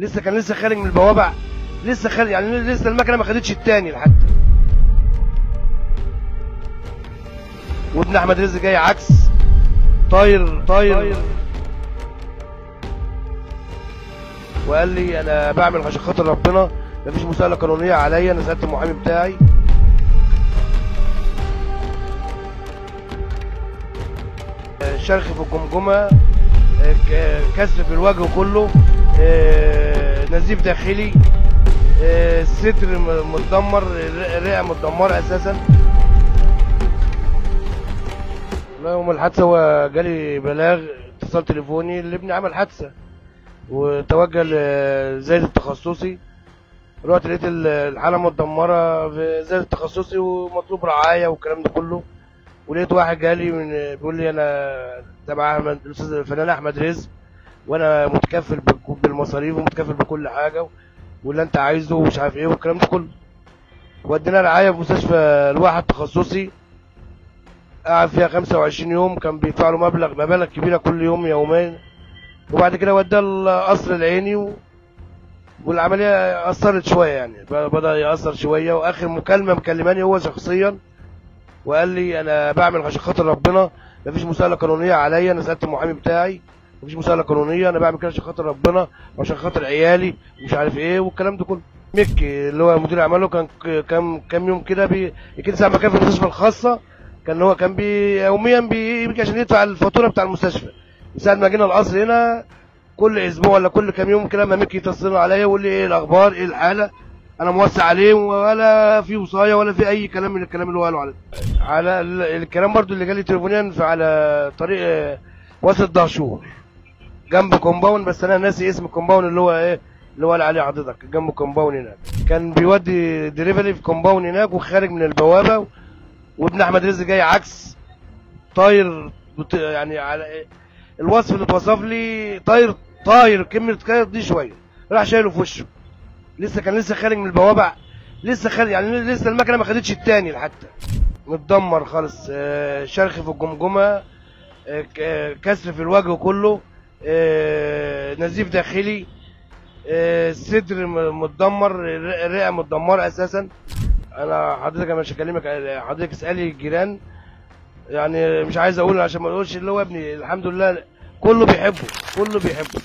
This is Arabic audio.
لسه كان لسه خارج من البوابة. لسه خارج يعني لسه المكنة ما خدتش التاني حتى وابن أحمد رزق جاي عكس. طاير طاير. وقال لي أنا بعمل عشان خاطر ربنا. مفيش مساءلة قانونية عليا أنا سألت المحامي بتاعي. شرخ في الجمجمة كسر في الوجه كله. نزيف داخلي آه، الصدر م- متدمر الر- الرئه متدمرة أساسا. لا يوم الحادثة هو جالي بلاغ اتصال تليفوني اللي ابني عمل حادثة وتوجه لزايد التخصصي. رحت لقيت ال- الحالة متدمرة في زايد التخصصي ومطلوب رعاية والكلام ده كله. ولقيت واحد جالي من بيقول لي أنا تبع الأستاذ الفنان أحمد رزق. وأنا متكفل بالمصاريف ومتكفل بكل حاجة واللي انت عايزه ومش عارف إيه والكلام ده كله. ودينا رعاية في مستشفى الواحد التخصصي. قعد فيها 25 يوم كان بيدفع له مبلغ مبالغ كبيرة كل يوم يومين وبعد كده وداه القصر العيني و... والعملية أثرت شوية يعني. بدأ يأثر شوية. وآخر مكالمة مكلماني هو شخصيا. وقال لي أنا بعمل عشان خاطر ربنا. مفيش مساءلة قانونية عليا. أنا سألت المحامي بتاعي. مفيش مساءلة قانونية أنا بعمل كده عشان خاطر ربنا وعشان خاطر عيالي ومش عارف إيه والكلام ده كله. مكي اللي هو مدير أعماله كان كام كام يوم كده بي كده ساعة ما كان في المستشفى الخاصة كان هو كان بي يوميا بي- بيجي عشان يدفع الفاتورة بتاع المستشفى. ساعة ما جينا القصر هنا كل أسبوع ولا كل كام يوم كده ما مكي يتصل عليا يقول لي إيه الأخبار إيه الحالة؟ أنا موسع عليه ولا في وصاية ولا في أي كلام من الكلام اللي هو قاله على على ال- الكلام برضو اللي جالي تليفونيا على طريق آه، وسط دهشور. جنب compound بس أنا ناسي اسم ال compound اللي هو إيه اللي هو قال عليه حضرتك جنب compound هناك. كان بيودي دليفري في compound هناك وخارج من البوابة وابن أحمد رزق جاي عكس طاير يعني على إيه؟ الوصف اللي اتوصف لي طاير طاير كلمة طاير دي شوية راح شايله في وشه. لسه كان لسه خارج من البوابة لسه خارج يعني لسه المكنة ما خدتش التاني حتى. متدمر خالص آه، شرخ في الجمجمة آه، آه، كسر في الوجه كله. نزيف داخلي آه، الصدر م- متدمر الر- الرئه متدمرة أساسا. أنا حضرتك أنا مش هكلمك حضرتك اسألي الجيران. يعني مش عايز أقول عشان ما أقولش اللي هو ابني الحمد لله كله بيحبه كله بيحبه.